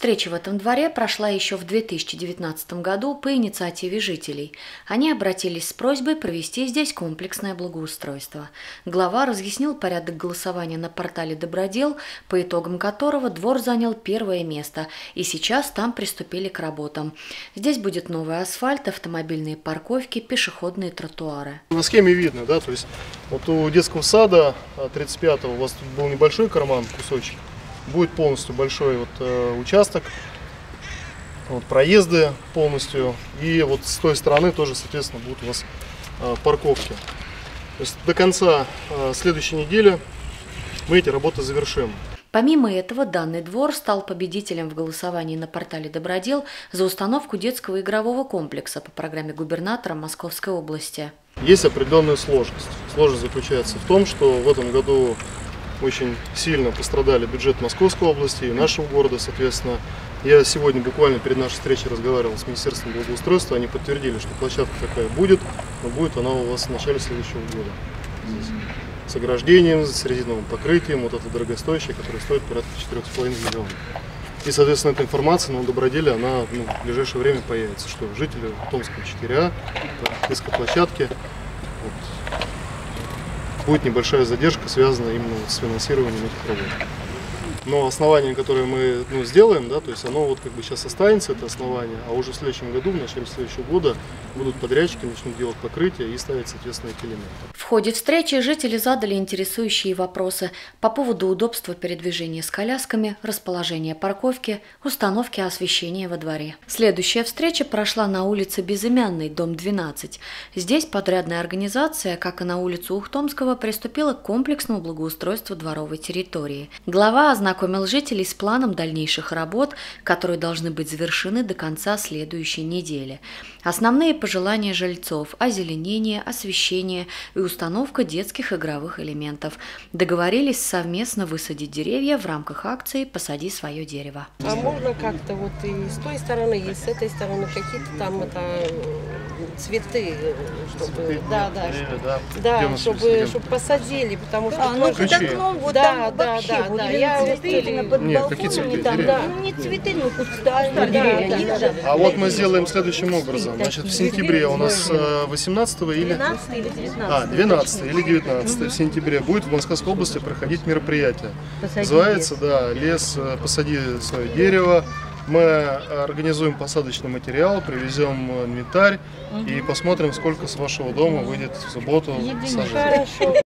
Встреча в этом дворе прошла еще в 2019 году по инициативе жителей. Они обратились с просьбой провести здесь комплексное благоустройство. Глава разъяснил порядок голосования на портале «Добродел», по итогам которого двор занял первое место, и сейчас там приступили к работам. Здесь будет новый асфальт, автомобильные парковки, пешеходные тротуары. На схеме видно, да, то есть вот у детского сада 35-го у вас тут был небольшой карман, кусочек, будет полностью большой вот, э, участок, вот, проезды полностью, и вот с той стороны тоже, соответственно, будут у вас э, парковки. То есть до конца э, следующей недели мы эти работы завершим. Помимо этого, данный двор стал победителем в голосовании на портале «Добродел» за установку детского игрового комплекса по программе губернатора Московской области. Есть определенная сложность. Сложность заключается в том, что в этом году очень сильно пострадали бюджет Московской области и нашего города, соответственно. Я сегодня буквально перед нашей встречей разговаривал с Министерством благоустройства, они подтвердили, что площадка такая будет, но будет она у вас в начале следующего года. Здесь. С ограждением, с резиновым покрытием, вот это дорогостоящее, которое стоит порядка 4,5 миллионов. И, соответственно, эта информация на доброделе, она ну, в ближайшее время появится, что жители Томского 4А, детской площадки, будет небольшая задержка, связанная именно с финансированием этих работ. Но основание, которое мы ну, сделаем, да, то есть оно вот как бы сейчас останется, это основание, а уже в следующем году, в начале следующего года будут подрядчики, начнут делать покрытие и ставить, соответственно, эти элементы. В ходе встречи жители задали интересующие вопросы по поводу удобства передвижения с колясками, расположения парковки, установки освещения во дворе. Следующая встреча прошла на улице Безымянной, дом 12. Здесь подрядная организация, как и на улицу Ухтомского, приступила к комплексному благоустройству дворовой территории. Глава ознакомился ознакомил жителей с планом дальнейших работ, которые должны быть завершены до конца следующей недели. Основные пожелания жильцов – озеленение, освещение и установка детских игровых элементов. Договорились совместно высадить деревья в рамках акции «Посади свое дерево». А можно как-то вот и с той стороны, и с этой стороны какие-то там это цветы, чтобы, Цветы, да, да, деревья, чтобы, да. да, нас чтобы, чтобы посадили, потому что А, ну тоже- под окном вот Да, там да, вообще, да, вот да, я цветы, именно под Нет, какие цветы? там, Деревья? да, ну не цветы, ну куста, Да, деревья, да, да. А вот мы сделаем следующим образом. Значит, в сентябре у нас э, 18 или... 12 или 19. А, 12 или 19 в сентябре будет в Московской области проходить мероприятие. Посади Называется, да, лес, э, посади свое дерево. Мы организуем посадочный материал, привезем инвентарь и посмотрим, сколько с вашего дома выйдет в субботу сажать.